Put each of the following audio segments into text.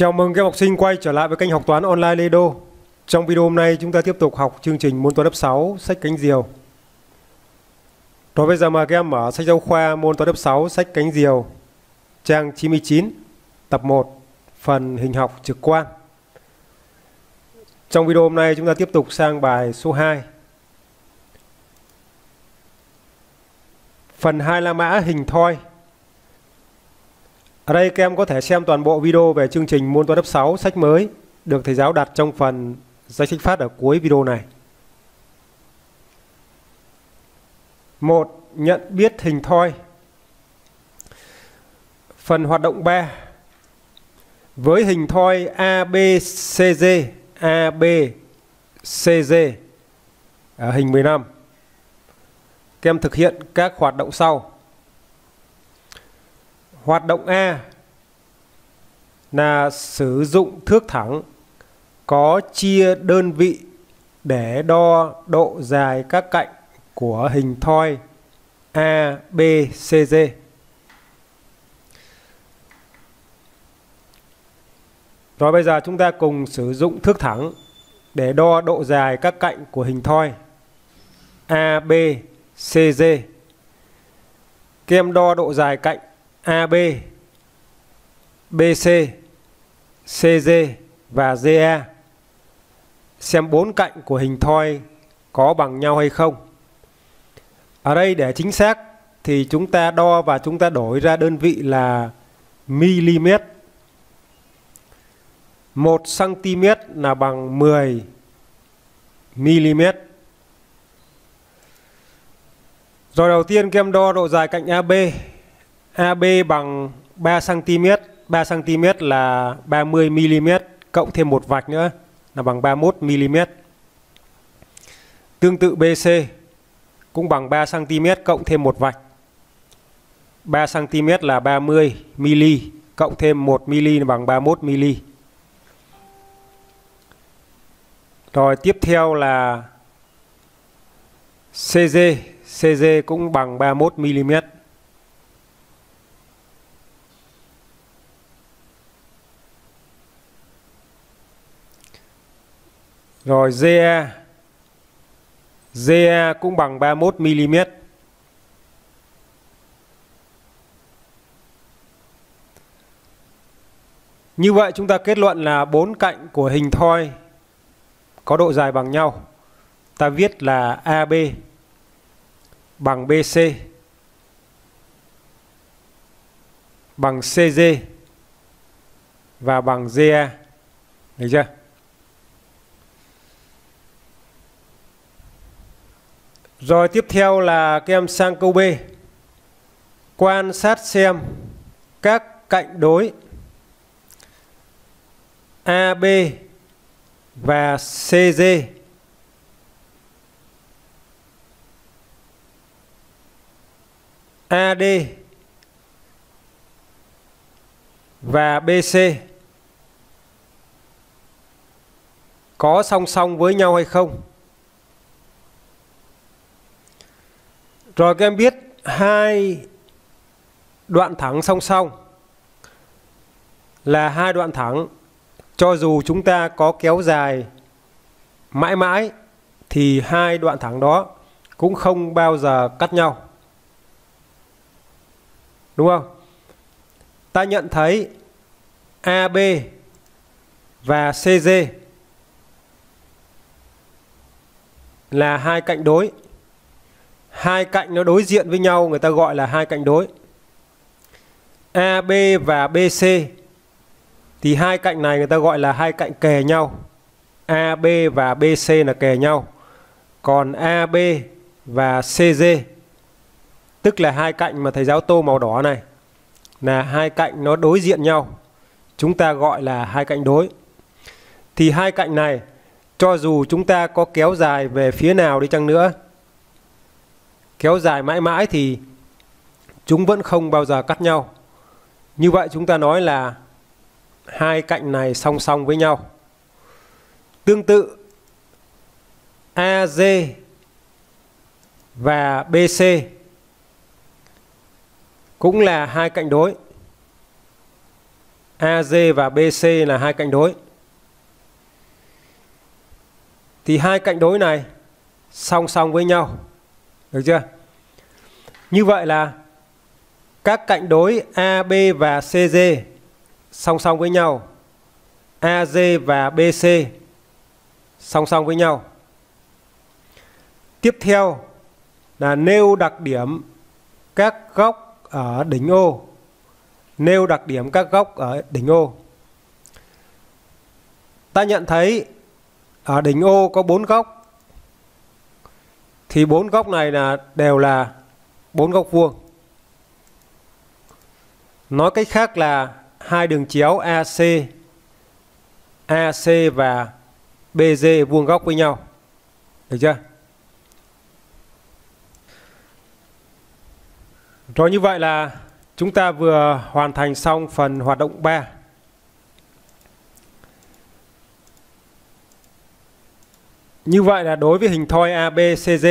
Chào mừng các học sinh quay trở lại với kênh học toán online Lê Đô. Trong video hôm nay, chúng ta tiếp tục học chương trình môn toán lớp 6 sách cánh diều. Rồi bây giờ mời các em mở sách giáo khoa môn toán lớp 6 sách cánh diều, trang 99 tập 1 phần hình học trực quan. Trong video hôm nay, chúng ta tiếp tục sang bài số 2. Phần 2 La Mã hình thoi ở đây các em có thể xem toàn bộ video về chương trình môn toán lớp 6 sách mới được thầy giáo đặt trong phần danh sách phát ở cuối video này. một Nhận biết hình thoi. Phần hoạt động 3. Với hình thoi ABCD, ABCD ở hình 15. Các em thực hiện các hoạt động sau. Hoạt động A là sử dụng thước thẳng có chia đơn vị để đo độ dài các cạnh của hình thoi A, B, C, D. Rồi bây giờ chúng ta cùng sử dụng thước thẳng để đo độ dài các cạnh của hình thoi A, B, C, D. Các em đo độ dài cạnh AB, BC, CG và GA. E. Xem bốn cạnh của hình thoi có bằng nhau hay không. Ở đây để chính xác thì chúng ta đo và chúng ta đổi ra đơn vị là mm. 1 cm là bằng 10 mm. Rồi đầu tiên các em đo độ dài cạnh AB AB bằng 3 cm, 3 cm là 30 mm cộng thêm một vạch nữa là bằng 31 mm. Tương tự BC cũng bằng 3 cm cộng thêm một vạch. 3 cm là 30 mm cộng thêm 1 mm là bằng 31 mm. Rồi tiếp theo là CG, CG cũng bằng 31 mm. Rồi ZA ZA cũng bằng 31 mm. Như vậy chúng ta kết luận là bốn cạnh của hình thoi có độ dài bằng nhau. Ta viết là AB bằng BC bằng CG và bằng GA. Được chưa? Rồi tiếp theo là các em sang câu B. Quan sát xem các cạnh đối AB và CG AD và BC có song song với nhau hay không? Rồi các em biết hai đoạn thẳng song song là hai đoạn thẳng cho dù chúng ta có kéo dài mãi mãi thì hai đoạn thẳng đó cũng không bao giờ cắt nhau. Đúng không? Ta nhận thấy AB và CG là hai cạnh đối hai cạnh nó đối diện với nhau, người ta gọi là hai cạnh đối. AB và BC thì hai cạnh này người ta gọi là hai cạnh kề nhau. AB và BC là kề nhau. Còn AB và CG tức là hai cạnh mà thầy giáo tô màu đỏ này, là hai cạnh nó đối diện nhau. Chúng ta gọi là hai cạnh đối. Thì hai cạnh này, cho dù chúng ta có kéo dài về phía nào đi chăng nữa kéo dài mãi mãi thì chúng vẫn không bao giờ cắt nhau. Như vậy chúng ta nói là hai cạnh này song song với nhau. Tương tự AG và BC cũng là hai cạnh đối. AG và BC là hai cạnh đối. Thì hai cạnh đối này song song với nhau. Được chưa? Như vậy là các cạnh đối AB và CG song song với nhau. AG và BC song song với nhau. Tiếp theo là nêu đặc điểm các góc ở đỉnh ô. Nêu đặc điểm các góc ở đỉnh ô. Ta nhận thấy ở đỉnh ô có bốn góc. Thì bốn góc này là đều là bốn góc vuông. Nói cách khác là hai đường chéo AC AC và BG vuông góc với nhau. Được chưa? Rồi như vậy là chúng ta vừa hoàn thành xong phần hoạt động 3. Như vậy là đối với hình thoi ABCD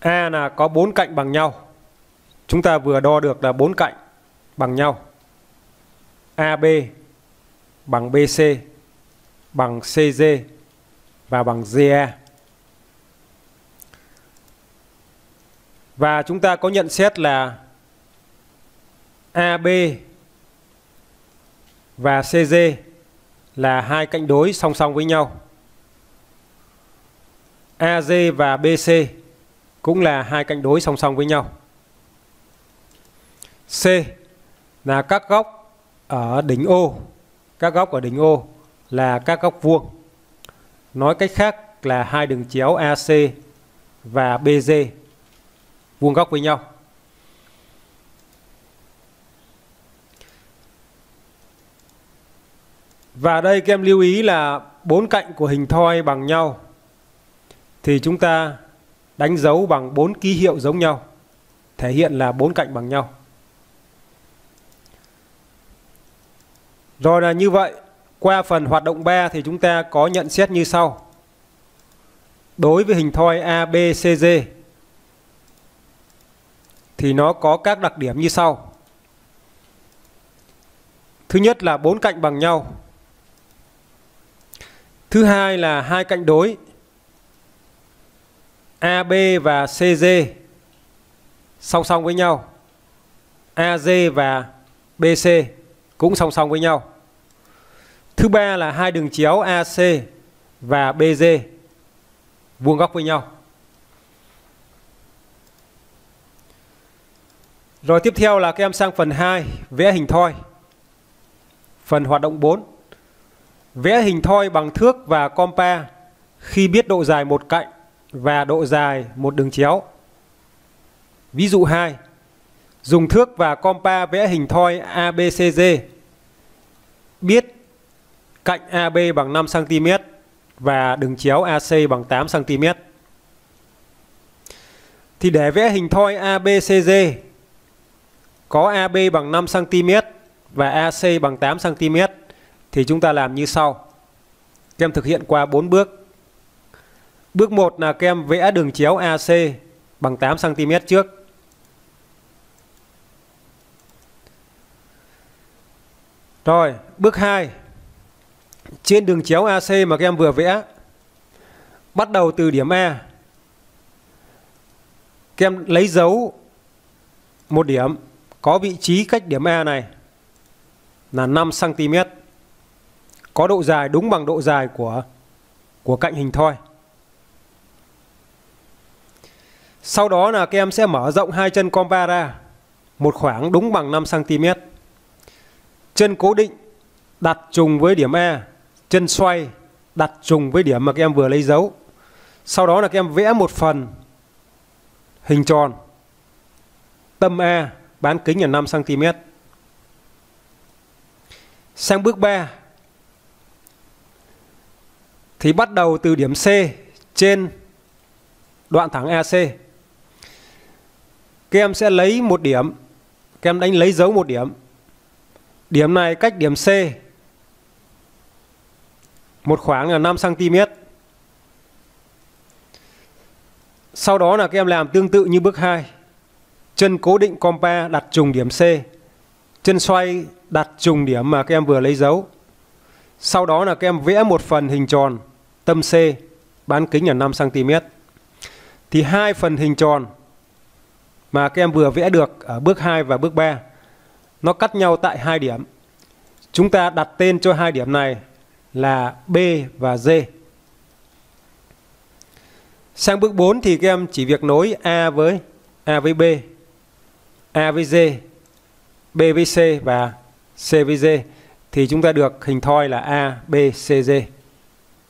A là có bốn cạnh bằng nhau. Chúng ta vừa đo được là bốn cạnh bằng nhau. AB bằng BC bằng CG và bằng GE. Và chúng ta có nhận xét là AB và CG là hai cạnh đối song song với nhau. AG và BC cũng là hai cạnh đối song song với nhau. C là các góc ở đỉnh O. Các góc ở đỉnh O là các góc vuông. Nói cách khác là hai đường chéo AC và BG vuông góc với nhau. Và đây các em lưu ý là bốn cạnh của hình thoi bằng nhau thì chúng ta đánh dấu bằng bốn ký hiệu giống nhau, thể hiện là bốn cạnh bằng nhau. Rồi là như vậy, qua phần hoạt động 3 thì chúng ta có nhận xét như sau. Đối với hình thoi ABCD thì nó có các đặc điểm như sau. Thứ nhất là bốn cạnh bằng nhau. Thứ hai là hai cạnh đối. AB và CG song song với nhau. AG và BC cũng song song với nhau. Thứ ba là hai đường chéo AC và BG vuông góc với nhau. Rồi tiếp theo là các em sang phần 2, vẽ hình thoi. Phần hoạt động 4. Vẽ hình thoi bằng thước và compa khi biết độ dài một cạnh và độ dài một đường chéo. Ví dụ 2. Dùng thước và compa vẽ hình thoi ABCD. Biết cạnh AB bằng 5 cm và đường chéo AC bằng 8 cm. Thì để vẽ hình thoi ABCD có AB bằng 5 cm và AC bằng 8 cm thì chúng ta làm như sau. Các em thực hiện qua 4 bước. Bước 1 là các em vẽ đường chéo AC bằng 8 cm trước. Rồi, bước 2. Trên đường chéo AC mà các em vừa vẽ, bắt đầu từ điểm A. Các em lấy dấu một điểm có vị trí cách điểm A này là 5 cm. Có độ dài đúng bằng độ dài của của cạnh hình thoi. Sau đó là các em sẽ mở rộng hai chân compa ra một khoảng đúng bằng 5 cm. Chân cố định đặt trùng với điểm E, chân xoay đặt trùng với điểm mà các em vừa lấy dấu. Sau đó là các em vẽ một phần hình tròn tâm E bán kính là 5 cm. Sang bước 3 thì bắt đầu từ điểm C trên đoạn thẳng AC. Các em sẽ lấy một điểm, các em đánh lấy dấu một điểm. Điểm này cách điểm C một khoảng là 5 cm. Sau đó là các em làm tương tự như bước 2 chân cố định compa đặt trùng điểm C, chân xoay đặt trùng điểm mà các em vừa lấy dấu. Sau đó là các em vẽ một phần hình tròn tâm C bán kính là 5 cm. Thì hai phần hình tròn mà các em vừa vẽ được ở bước 2 và bước 3 nó cắt nhau tại hai điểm. Chúng ta đặt tên cho hai điểm này là B và D. Sang bước 4 thì các em chỉ việc nối A với A với B, A với D, B với C và C với D thì chúng ta được hình thoi là A, B, C, D.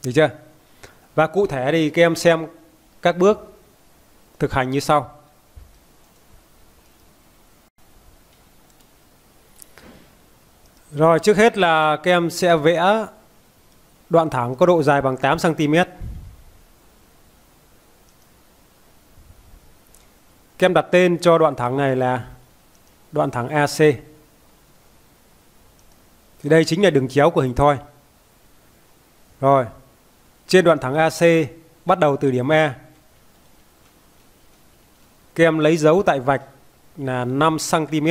Được chưa? Và cụ thể thì các em xem các bước thực hành như sau. Rồi trước hết là các em sẽ vẽ đoạn thẳng có độ dài bằng 8 cm. Các em đặt tên cho đoạn thẳng này là đoạn thẳng AC. Thì đây chính là đường chéo của hình thoi. Rồi, trên đoạn thẳng AC bắt đầu từ điểm E Các em lấy dấu tại vạch là 5 cm.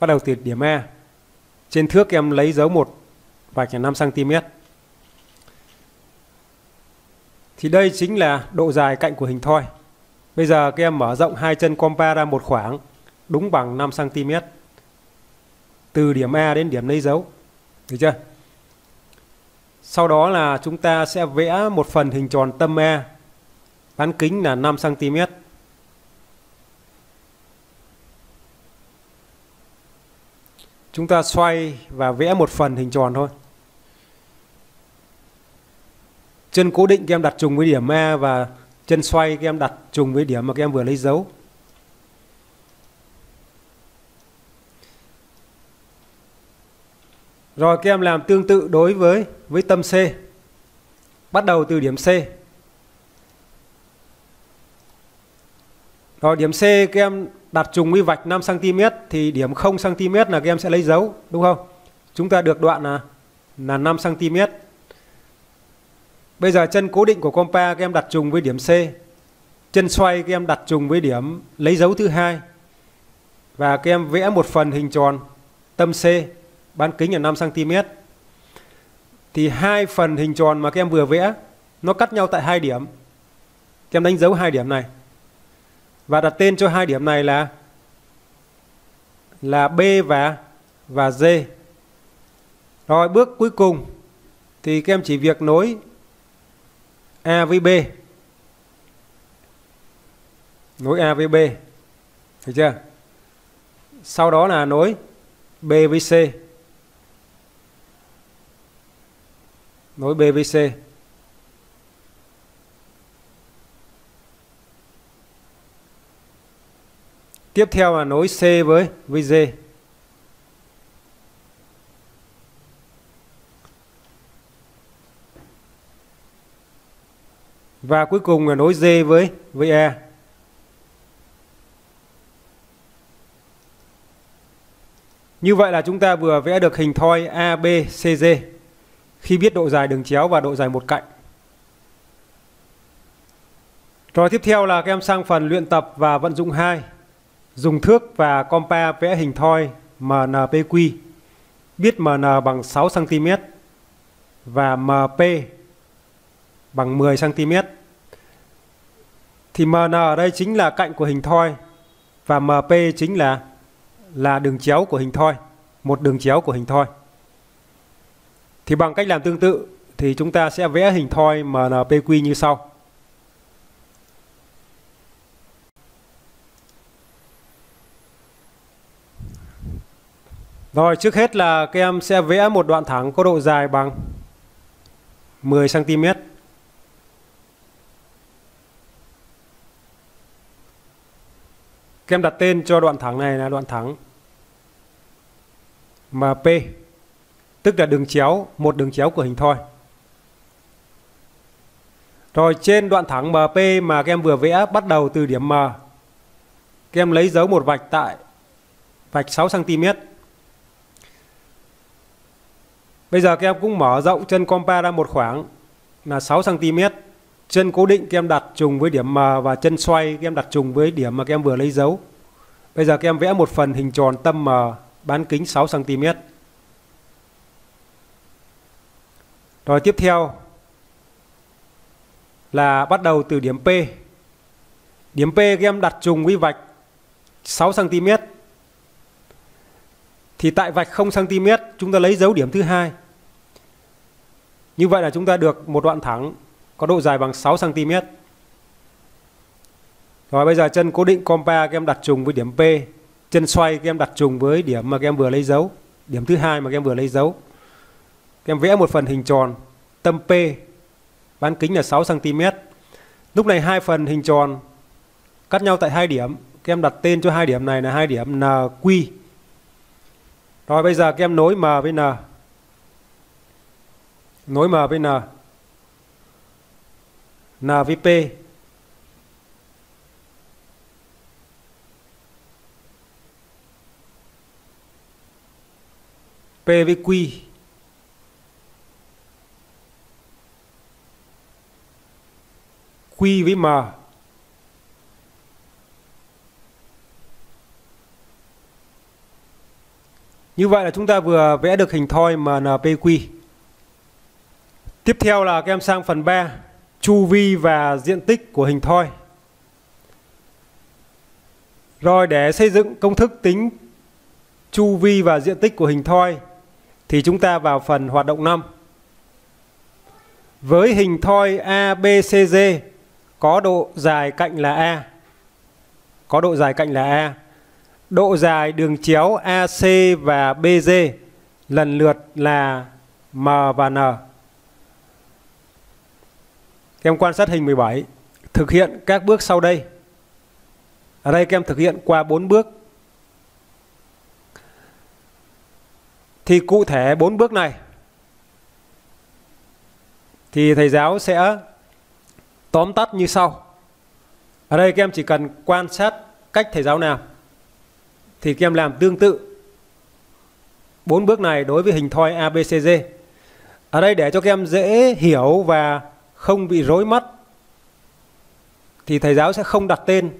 Bắt đầu từ điểm E Trên thước em lấy dấu một, vạch là 5 cm. Thì đây chính là độ dài cạnh của hình thoi. Bây giờ các em mở rộng hai chân compa ra một khoảng, đúng bằng 5 cm. Từ điểm A đến điểm lấy dấu. Được chưa? Sau đó là chúng ta sẽ vẽ một phần hình tròn tâm A. Bán kính là 5 cm. Chúng ta xoay và vẽ một phần hình tròn thôi. Chân cố định các em đặt trùng với điểm A và chân xoay các em đặt trùng với điểm mà các em vừa lấy dấu. Rồi các em làm tương tự đối với với tâm C. Bắt đầu từ điểm C. Rồi điểm C các em đặt trùng với vạch 5 cm thì điểm 0 cm là các em sẽ lấy dấu, đúng không? Chúng ta được đoạn là là 5 cm. Bây giờ chân cố định của compa các em đặt trùng với điểm C. Chân xoay các em đặt trùng với điểm lấy dấu thứ hai. Và các em vẽ một phần hình tròn tâm C, bán kính là 5 cm. Thì hai phần hình tròn mà các em vừa vẽ, nó cắt nhau tại hai điểm. Các em đánh dấu hai điểm này. Và đặt tên cho hai điểm này là là B và và D. Rồi, bước cuối cùng thì các em chỉ việc nối A với B. Nối A với B. Được chưa? Sau đó là nối B với C. Nối B với C. Tiếp theo là nối C với với D. Và cuối cùng là nối D với với E. Như vậy là chúng ta vừa vẽ được hình thoi ABCD khi biết độ dài đường chéo và độ dài một cạnh. Rồi tiếp theo là các em sang phần luyện tập và vận dụng 2. Dùng thước và compa vẽ hình thoi MNPQ. Biết MN bằng 6 cm và MP bằng 10 cm. Thì MN ở đây chính là cạnh của hình thoi và MP chính là là đường chéo của hình thoi, một đường chéo của hình thoi. Thì bằng cách làm tương tự thì chúng ta sẽ vẽ hình thoi MNPQ như sau. Rồi trước hết là các em sẽ vẽ một đoạn thẳng có độ dài bằng 10 cm. Các em đặt tên cho đoạn thẳng này là đoạn thẳng MP, tức là đường chéo, một đường chéo của hình thoi. Rồi trên đoạn thẳng MP mà các em vừa vẽ bắt đầu từ điểm M. Các em lấy dấu một vạch tại vạch 6 cm. Bây giờ các em cũng mở rộng chân compa ra một khoảng là 6 cm chân cố định các em đặt trùng với điểm M và chân xoay các em đặt trùng với điểm mà các em vừa lấy dấu. Bây giờ các em vẽ một phần hình tròn tâm M bán kính 6 cm. Rồi tiếp theo là bắt đầu từ điểm P. Điểm P các em đặt trùng với vạch 6 cm. Thì tại vạch 0 cm chúng ta lấy dấu điểm thứ hai. Như vậy là chúng ta được một đoạn thẳng có độ dài bằng 6 cm. Rồi bây giờ chân cố định compa các em đặt trùng với điểm P, chân xoay các em đặt trùng với điểm mà các em vừa lấy dấu, điểm thứ hai mà các em vừa lấy dấu. Các em vẽ một phần hình tròn tâm P bán kính là 6 cm. Lúc này hai phần hình tròn cắt nhau tại hai điểm, các em đặt tên cho hai điểm này là hai điểm NQ. Rồi bây giờ các em nối M với N. Nối M với N. N với P. P với Q. Q với M. Như vậy là chúng ta vừa vẽ được hình thoi MNPQ. Tiếp theo là các em sang phần 3, chu vi và diện tích của hình thoi. Rồi để xây dựng công thức tính chu vi và diện tích của hình thoi thì chúng ta vào phần hoạt động 5. Với hình thoi ABCD có độ dài cạnh là A. Có độ dài cạnh là A. Độ dài đường chéo AC và BG lần lượt là M và N. Các em quan sát hình 17, thực hiện các bước sau đây. Ở đây các em thực hiện qua 4 bước. Thì cụ thể 4 bước này thì thầy giáo sẽ tóm tắt như sau. Ở đây các em chỉ cần quan sát cách thầy giáo nào thì các em làm tương tự bốn bước này đối với hình thoi ABCD. Ở đây để cho các em dễ hiểu và không bị rối mắt thì thầy giáo sẽ không đặt tên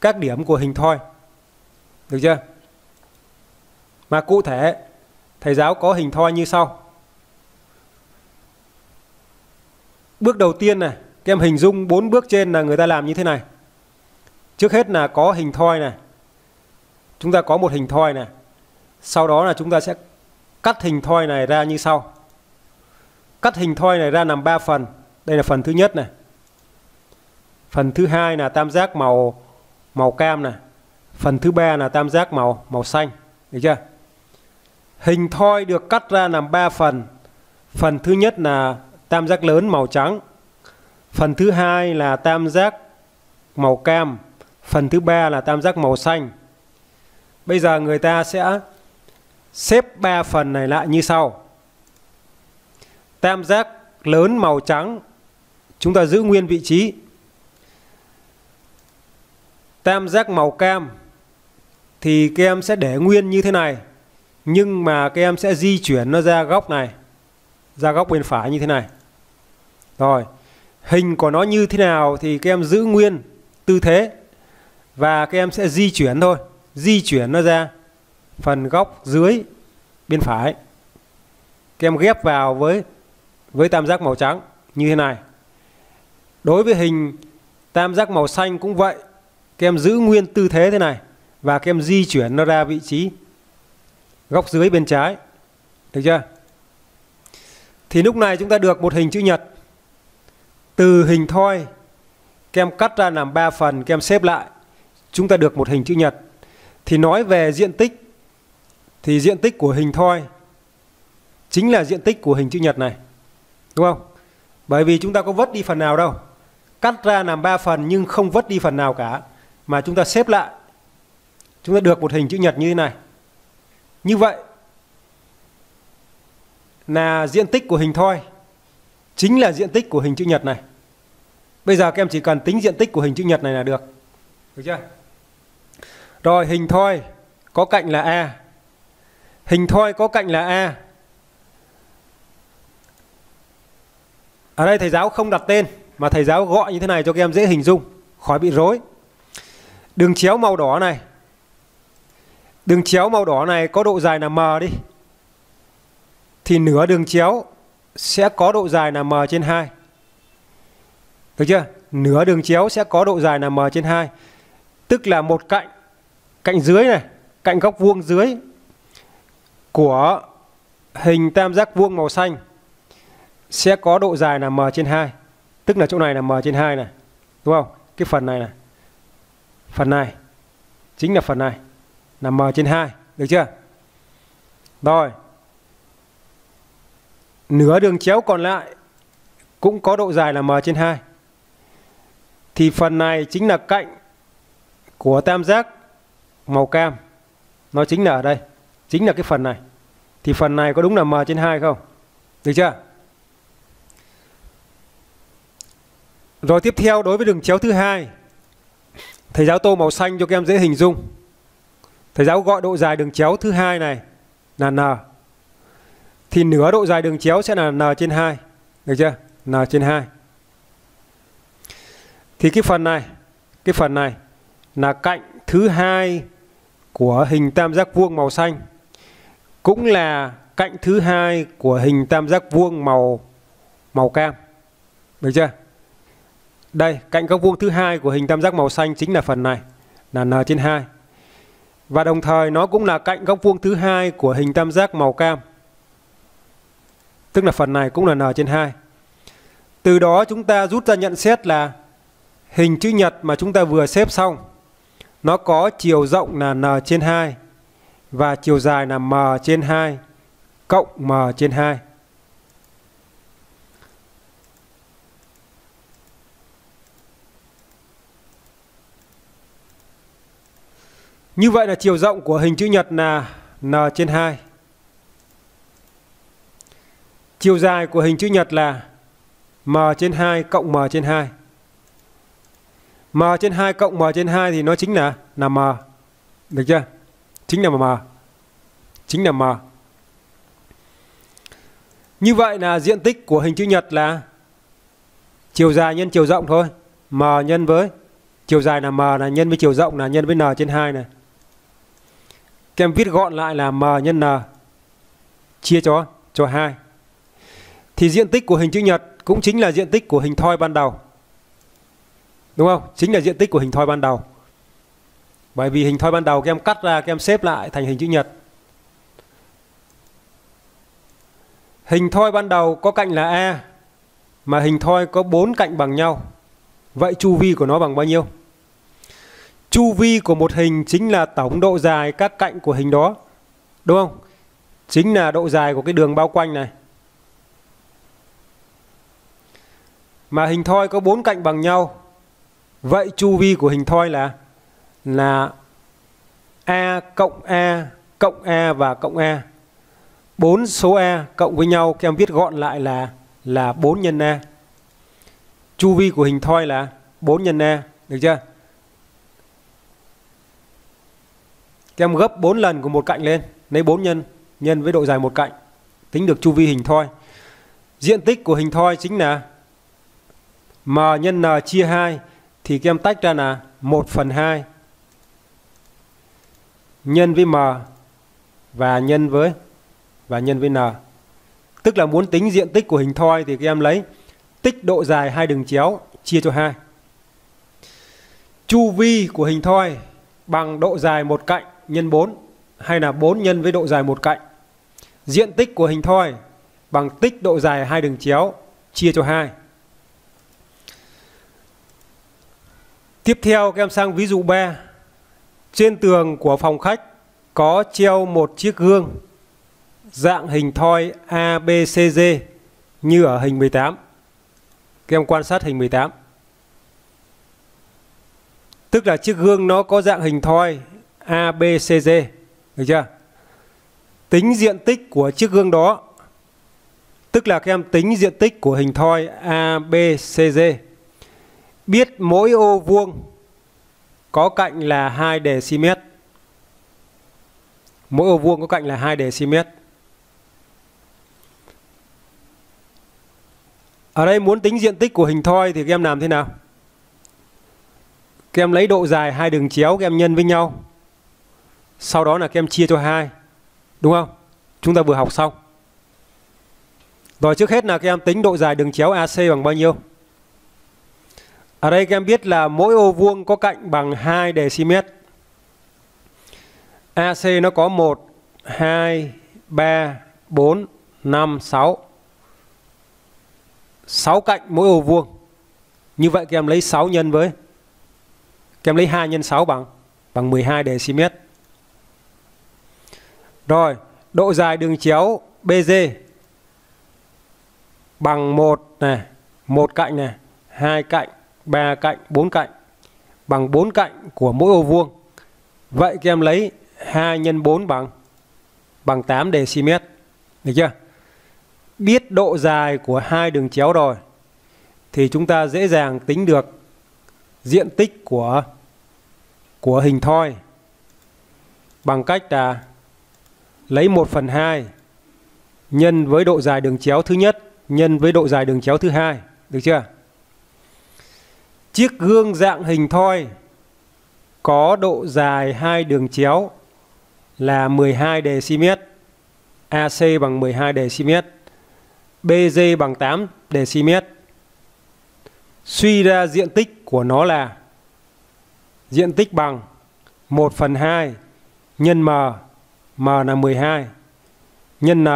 các điểm của hình thoi. Được chưa? Mà cụ thể thầy giáo có hình thoi như sau. Bước đầu tiên này, các em hình dung bốn bước trên là người ta làm như thế này. Trước hết là có hình thoi này. Chúng ta có một hình thoi này. Sau đó là chúng ta sẽ cắt hình thoi này ra như sau. Cắt hình thoi này ra làm 3 phần. Đây là phần thứ nhất này. Phần thứ hai là tam giác màu màu cam này. Phần thứ ba là tam giác màu màu xanh. Được chưa? Hình thoi được cắt ra làm 3 phần. Phần thứ nhất là tam giác lớn màu trắng. Phần thứ hai là tam giác màu cam. Phần thứ ba là tam giác màu xanh. Bây giờ người ta sẽ xếp ba phần này lại như sau. Tam giác lớn màu trắng chúng ta giữ nguyên vị trí. Tam giác màu cam thì các em sẽ để nguyên như thế này. Nhưng mà các em sẽ di chuyển nó ra góc này. Ra góc bên phải như thế này. Rồi, hình của nó như thế nào thì các em giữ nguyên tư thế và các em sẽ di chuyển thôi. Di chuyển nó ra phần góc dưới bên phải. Các em ghép vào với với tam giác màu trắng như thế này. Đối với hình, tam giác màu xanh cũng vậy. Các em giữ nguyên tư thế thế này và các em di chuyển nó ra vị trí góc dưới bên trái. Được chưa? Thì lúc này chúng ta được một hình chữ nhật từ hình thoi, kem cắt ra làm 3 phần, kem xếp lại, chúng ta được một hình chữ nhật thì nói về diện tích, thì diện tích của hình thoi chính là diện tích của hình chữ nhật này. Đúng không? Bởi vì chúng ta có vất đi phần nào đâu. Cắt ra làm 3 phần nhưng không vất đi phần nào cả, mà chúng ta xếp lại. Chúng ta được một hình chữ nhật như thế này. Như vậy là diện tích của hình thoi chính là diện tích của hình chữ nhật này. Bây giờ các em chỉ cần tính diện tích của hình chữ nhật này là được. Được chưa? Rồi hình thoi có cạnh là A. Hình thoi có cạnh là A. Ở đây thầy giáo không đặt tên mà thầy giáo gọi như thế này cho các em dễ hình dung, khỏi bị rối. Đường chéo màu đỏ này. Đường chéo màu đỏ này có độ dài là m đi. Thì nửa đường chéo sẽ có độ dài là m trên 2. Được chưa? Nửa đường chéo sẽ có độ dài là m trên 2. Tức là một cạnh cạnh dưới này, cạnh góc vuông dưới của hình tam giác vuông màu xanh sẽ có độ dài là m trên 2. Tức là chỗ này là m trên 2 này. Đúng không? Cái phần này này. Phần này chính là phần này là m trên 2, được chưa? Rồi. Nửa đường chéo còn lại cũng có độ dài là m trên 2. Thì phần này chính là cạnh của tam giác màu cam. Nó chính là ở đây, chính là cái phần này. Thì phần này có đúng là m trên 2 không? Được chưa? Rồi tiếp theo đối với đường chéo thứ hai, thầy giáo tô màu xanh cho các em dễ hình dung. Thầy giáo gọi độ dài đường chéo thứ hai này là n. Thì nửa độ dài đường chéo sẽ là n trên 2. Được chưa? n trên 2. Thì cái phần này, cái phần này là cạnh thứ hai của hình tam giác vuông màu xanh. Cũng là cạnh thứ hai của hình tam giác vuông màu màu cam. Được chưa? Đây, cạnh góc vuông thứ hai của hình tam giác màu xanh chính là phần này, là n trên 2. Và đồng thời nó cũng là cạnh góc vuông thứ hai của hình tam giác màu cam. Tức là phần này cũng là n trên 2. Từ đó chúng ta rút ra nhận xét là hình chữ nhật mà chúng ta vừa xếp xong, nó có chiều rộng là n trên 2 và chiều dài là m trên 2 cộng m trên 2. Như vậy là chiều rộng của hình chữ nhật là n trên 2. Chiều dài của hình chữ nhật là m trên 2 cộng m trên 2 m trên 2 cộng m trên 2 thì nó chính là là m. Được chưa? Chính là m. Chính là m. Như vậy là diện tích của hình chữ nhật là chiều dài nhân chiều rộng thôi. m nhân với, chiều dài là m là nhân với chiều rộng là nhân với n trên 2 này. Các em viết gọn lại là m nhân n chia cho cho 2. Thì diện tích của hình chữ nhật cũng chính là diện tích của hình thoi ban đầu. Đúng không? Chính là diện tích của hình thoi ban đầu. Bởi vì hình thoi ban đầu các em cắt ra, các em xếp lại thành hình chữ nhật. Hình thoi ban đầu có cạnh là A, mà hình thoi có 4 cạnh bằng nhau. Vậy chu vi của nó bằng bao nhiêu? Chu vi của một hình chính là tổng độ dài các cạnh của hình đó. Đúng không? Chính là độ dài của cái đường bao quanh này. Mà hình thoi có bốn cạnh bằng nhau. Vậy chu vi của hình thoi là là A cộng A cộng A và cộng A. 4 số A cộng với nhau các em viết gọn lại là là 4 nhân A. Chu vi của hình thoi là 4 nhân A, được chưa? Các em gấp 4 lần của một cạnh lên, lấy 4 nhân nhân với độ dài một cạnh, tính được chu vi hình thoi. Diện tích của hình thoi chính là m nhân n chia 2 thì các em tách ra là 1 phần 2 nhân với m và nhân với, và nhân với n. Tức là muốn tính diện tích của hình thoi thì các em lấy tích độ dài hai đường chéo chia cho 2. Chu vi của hình thoi bằng độ dài một cạnh nhân 4 hay là 4 nhân với độ dài một cạnh. Diện tích của hình thoi bằng tích độ dài hai đường chéo chia cho 2. Tiếp theo các em sang ví dụ b Trên tường của phòng khách có treo một chiếc gương, dạng hình thoi ABCD như ở hình 18. Các em quan sát hình 18. Tức là chiếc gương nó có dạng hình thoi ABCD. Được chưa? Tính diện tích của chiếc gương đó. Tức là các em tính diện tích của hình thoi ABCD. Biết mỗi ô vuông, có cạnh là 2 dm. Mỗi ô vuông có cạnh là 2 dm. Ở đây muốn tính diện tích của hình thoi thì các em làm thế nào? Các em lấy độ dài hai đường chéo, các em nhân với nhau. Sau đó là các em chia cho hai. Đúng không? Chúng ta vừa học xong. Rồi trước hết là các em tính độ dài đường chéo AC bằng bao nhiêu? Ở đây các em biết là mỗi ô vuông có cạnh bằng 2 dm. AC nó có 1, 2, 3, 4, 5, 6. 6 cạnh mỗi ô vuông. Như vậy các em lấy 6 nhân với các em lấy 2 nhân 6 bằng bằng 12 dm. Rồi, độ dài đường chéo BG bằng 1 này, một cạnh này, hai cạnh, ba cạnh, bốn cạnh bằng 4 cạnh của mỗi ô vuông. Vậy các em lấy 2 nhân 4 bằng bằng 8 dm. Được chưa? Biết độ dài của hai đường chéo rồi thì chúng ta dễ dàng tính được diện tích của của hình thoi bằng cách là lấy 1 phần 2 nhân với độ dài đường chéo thứ nhất nhân với độ dài đường chéo thứ hai. Được chưa? Chiếc gương dạng hình thoi có độ dài hai đường chéo là 12 dm, AC bằng 12 dm, BG bằng 8 dm. Suy ra diện tích của nó là diện tích bằng 1 phần 2 nhân M, M là 12, nhân N,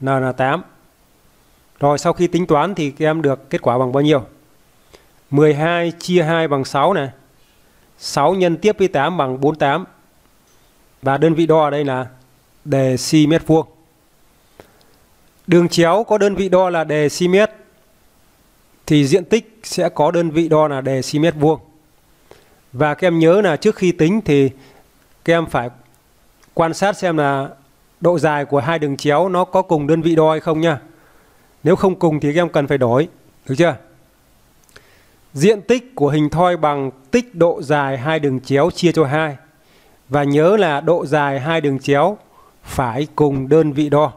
N là 8. Rồi sau khi tính toán thì các em được kết quả bằng bao nhiêu? 12 chia 2 bằng 6 này. 6 nhân tiếp với 8 bằng 48. Và đơn vị đo ở đây là đề si mét vuông. Đường chéo có đơn vị đo là đề si mét, thì diện tích sẽ có đơn vị đo là đề si mét vuông. Và các em nhớ là trước khi tính thì các em phải quan sát xem là độ dài của hai đường chéo nó có cùng đơn vị đo hay không nha. Nếu không cùng thì các em cần phải đổi. Được chưa? Diện tích của hình thoi bằng tích độ dài hai đường chéo chia cho hai Và nhớ là độ dài hai đường chéo phải cùng đơn vị đo.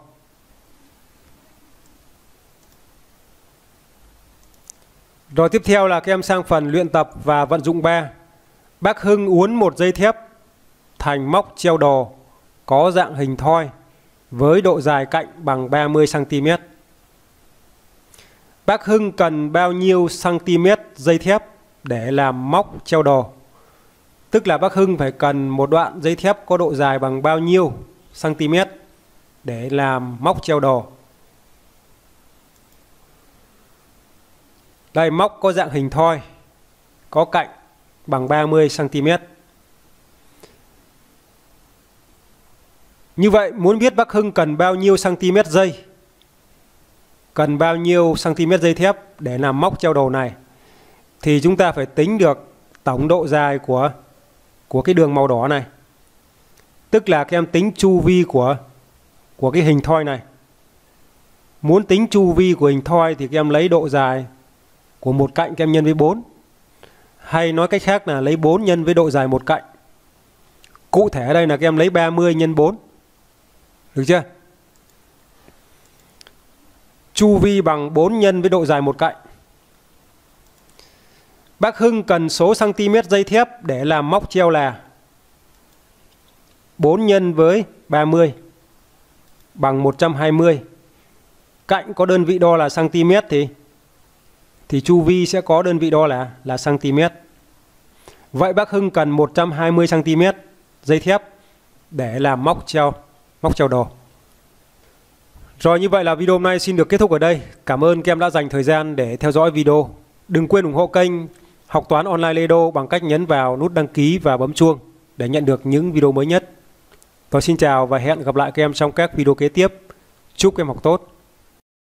Rồi tiếp theo là các em sang phần luyện tập và vận dụng 3. Bác Hưng uốn một dây thép thành móc treo đồ có dạng hình thoi với độ dài cạnh bằng 30 cm. Bác Hưng cần bao nhiêu cm dây thép để làm móc treo đồ? Tức là bác Hưng phải cần một đoạn dây thép có độ dài bằng bao nhiêu cm để làm móc treo đồ. Đây móc có dạng hình thoi, có cạnh bằng 30 cm. Như vậy muốn biết bác Hưng cần bao nhiêu cm dây cần bao nhiêu cm dây thép để làm móc treo đầu này, thì chúng ta phải tính được tổng độ dài của của cái đường màu đỏ này. Tức là các em tính chu vi của của cái hình thoi này. Muốn tính chu vi của hình thoi thì các em lấy độ dài của một cạnh các em nhân với 4. Hay nói cách khác là lấy 4 nhân với độ dài một cạnh. Cụ thể ở đây là các em lấy 30 nhân 4. Được chưa? Chu vi bằng 4 nhân với độ dài một cạnh. Bác Hưng cần số cm dây thép để làm móc treo là 4 nhân với 30 bằng 120. Cạnh có đơn vị đo là cm thì thì chu vi sẽ có đơn vị đo là là cm. Vậy bác Hưng cần 120 cm dây thép để làm móc treo móc treo đồ. Rồi như vậy là video hôm nay xin được kết thúc ở đây. Cảm ơn các em đã dành thời gian để theo dõi video. Đừng quên ủng hộ kênh Học toán online Ledo bằng cách nhấn vào nút đăng ký và bấm chuông để nhận được những video mới nhất. Tôi xin chào và hẹn gặp lại các em trong các video kế tiếp. Chúc các em học tốt.